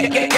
get, get, get.